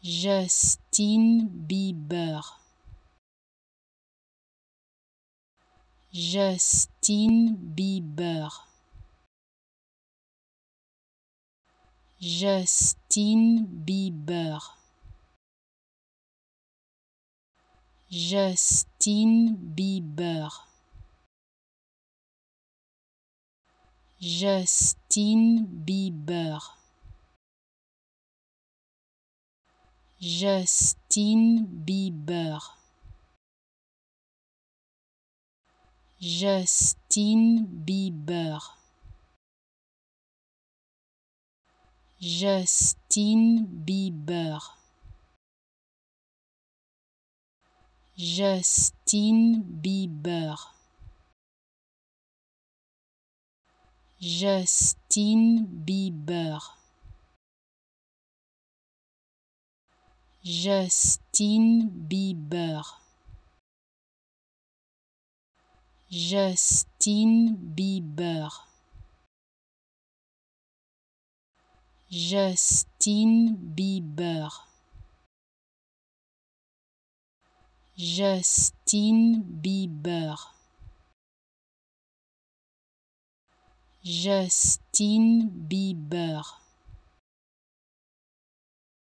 Justin Bieber. Justin Bieber. Justin Bieber. Justin Bieber. Justin Bieber Justin Bieber. Justin Bieber. Justin Bieber. Justin Bieber. Justin Bieber Justin Bieber. Justin Bieber. Justin Bieber. Justin Bieber. Justin Bieber